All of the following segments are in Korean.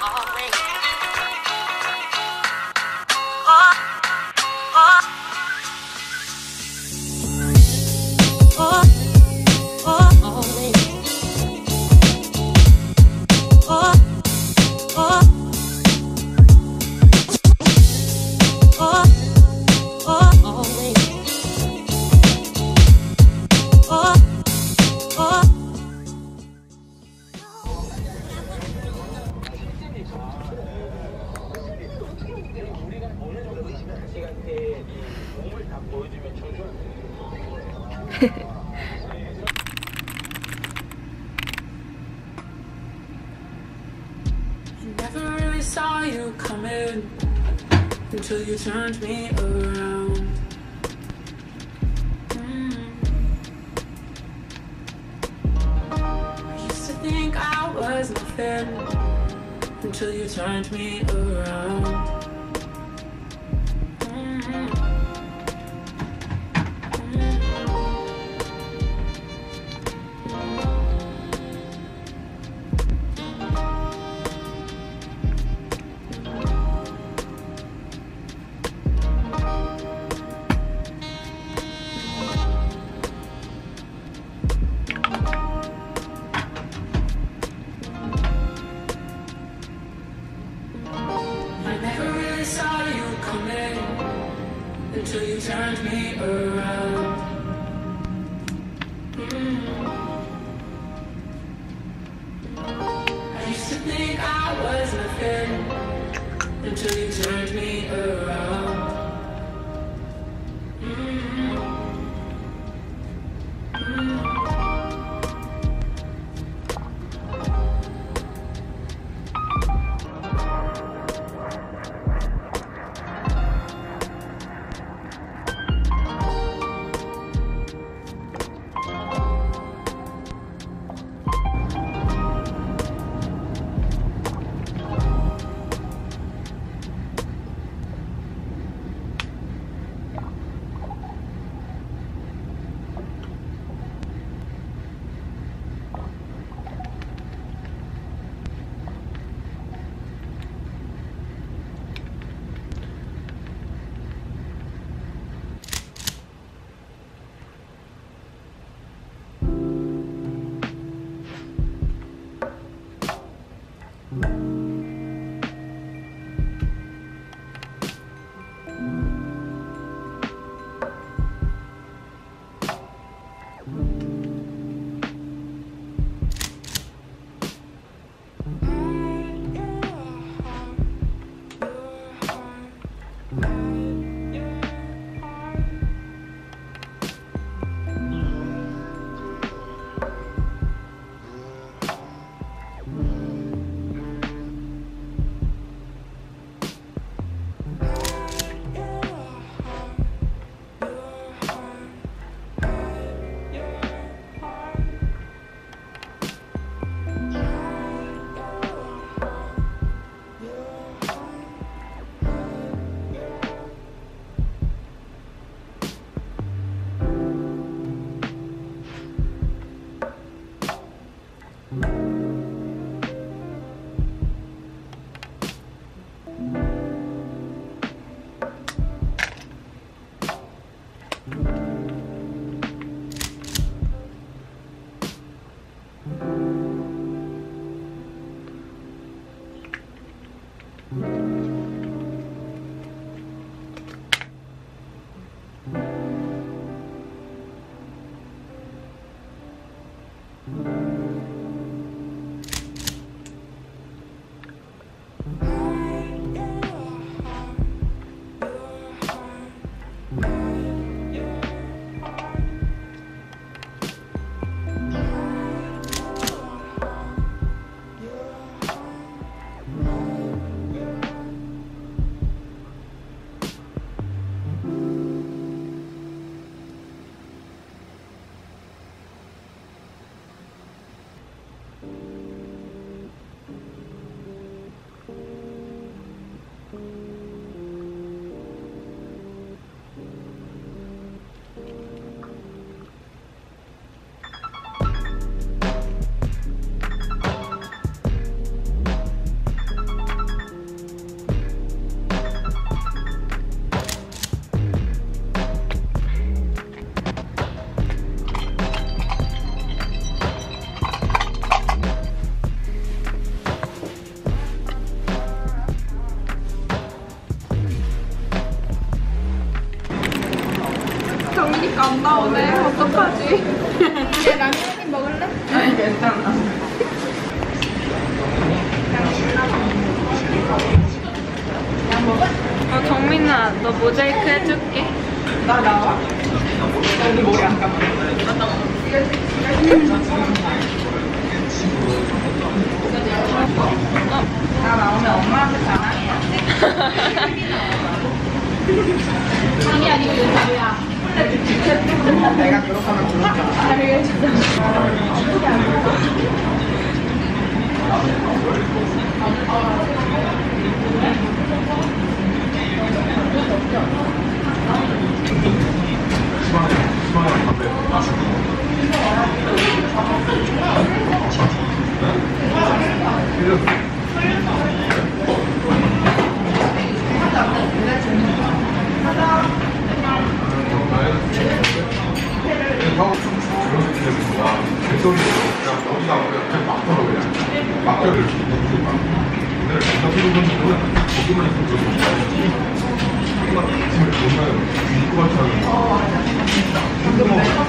always. Coming until you turned me around. Mm. I used to think I was nothing until you turned me around. Until you turned me around. Mm. I used to think I was nothing until you turned me around. 안 나오네. 어떡하지? 얘 라면 한입 먹을래? 아니, 괜찮아. 어, 정민아, 너 모자이크 해줄게. 나 나와? 나 오늘 머리 안 감아. 나 나오면 엄마한테 자랑해야 돼. 내가 그렇게 하면 좋을까?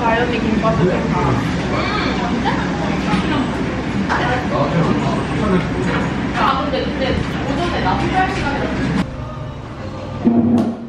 가연이 김밥을 너무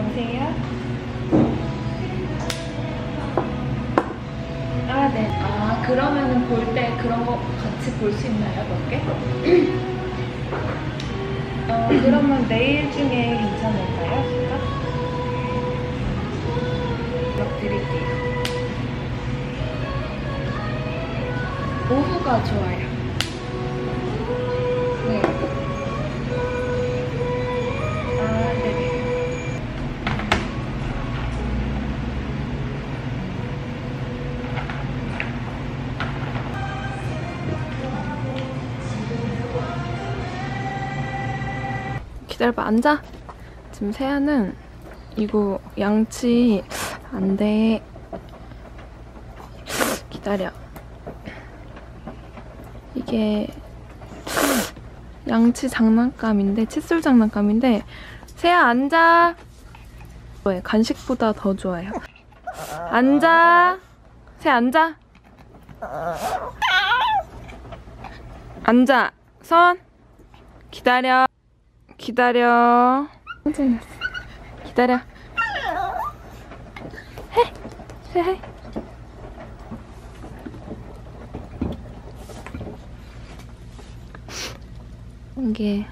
여보세요? 아, 네. 아, 그러면은 볼 때 그런 거 같이 볼 수 있나요, 몇 개? 어, 그러면 내일 중에 괜찮을까요, 제가? 연락드릴게요. 오후가 좋아요. 기다려봐. 앉아. 지금 세아는 이거 양치 안돼. 기다려. 이게 양치 장난감인데 칫솔 장난감인데 세아 앉아. 왜 간식보다 더 좋아요. 앉아. 세아 앉아. 앉아. 손 기다려 기다려. 왔어. 기다려. 해. 해. 이게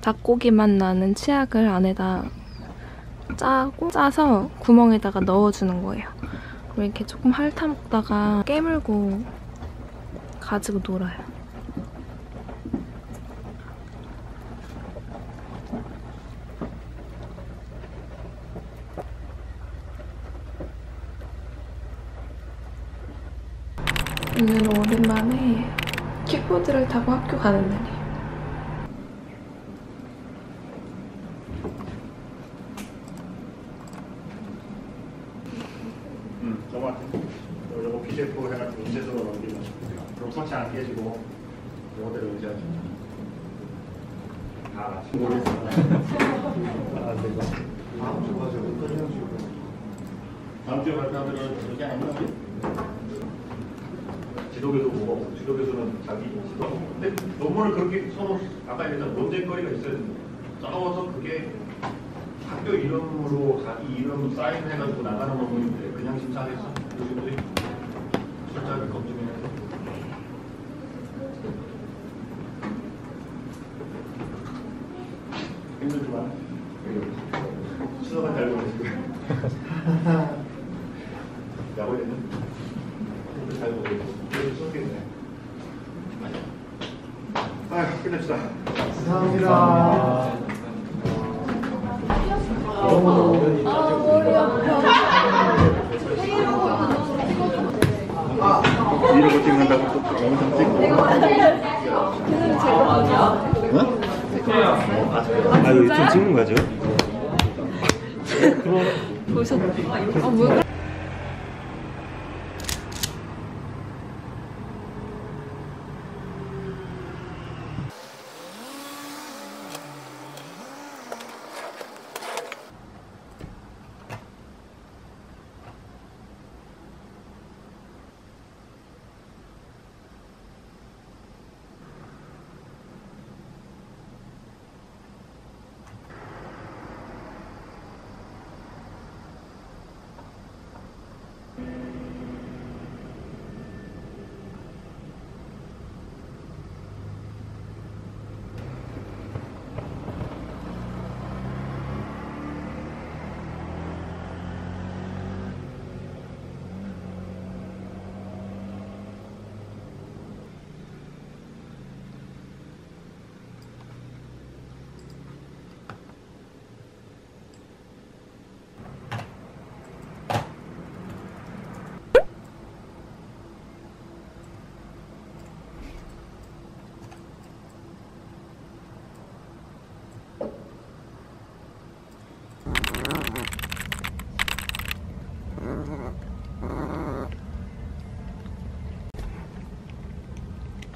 닭고기 맛 나는 치약을 안에다 짜고 짜서 구멍에다가 넣어주는 거예요. 이렇게 조금 핥아먹다가 깨물고 가지고 놀아요. 오늘은 오랜만에 킥보드를 타고 학교 가는 날이에요. 음, 저거 같아. 요거 PDF 해가지고 인쇄소로 넘기면 녹성치 안 깨지고 요거대로 인쇄하죠. 아, 모르겠어. 아. 다음 주에 발표하기로 그렇게 아니면 지도교수 보고 지도교수는 자기 지도. 근데 논문을 그렇게 서로 아까 얘기했던 논쟁거리가 있어야 됩니다. 싸워서 그게 학교 이름으로 자기 이름 사인해가지고 나가는 논문인데 그냥 심사하겠어? 교수들이 철저하게 검증해서. 힘들지만 수업은 잘야 구에는 공부 잘 보고 있고 그래도 수업겠네 아휴 끝냅시다 감사합니다 이러고 찍는다고 또 영상 찍고 아 이거 유튜브 찍는 거야 지금? 보셨? 어 뭐야?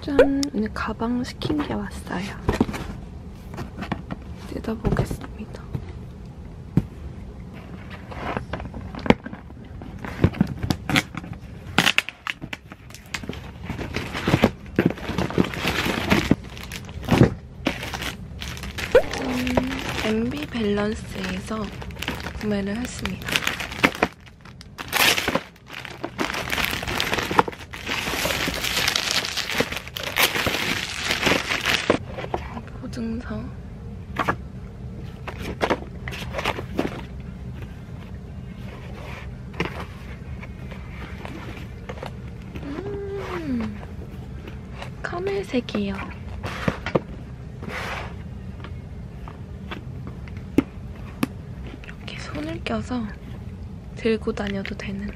짠! 오늘 가방 시킨 게 왔어요. 뜯어보겠습니다. 짠! MB 밸런스에서 구매를 했습니다. 보증서 음, 카멜색이에요. 이렇게 손을 껴서 들고 다녀도 되는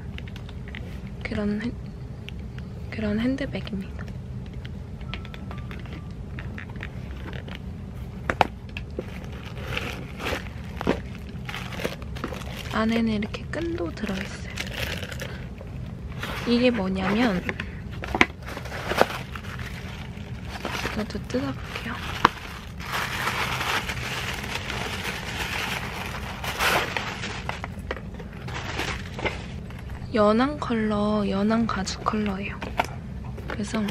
그런 핸, 그런 핸드백입니다. 안에는 이렇게 끈도 들어있어요. 이게 뭐냐면 이것도 뜯어볼게요. 연한 컬러, 연한 가죽 컬러예요. 그래서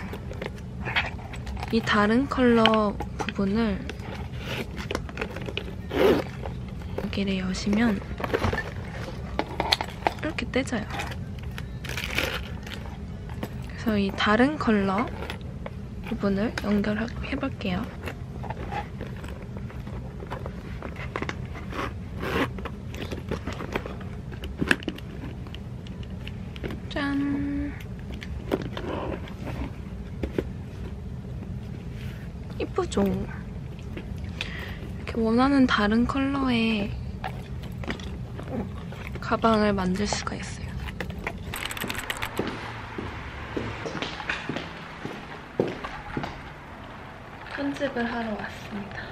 이 다른 컬러 부분을 여기를 여시면 이렇게 떼져요. 그래서 이 다른 컬러 부분을 연결해 볼게요. 짠. 이쁘죠? 이렇게 원하는 다른 컬러의 가방을 만들 수가 있어요. 편집을 하러 왔습니다.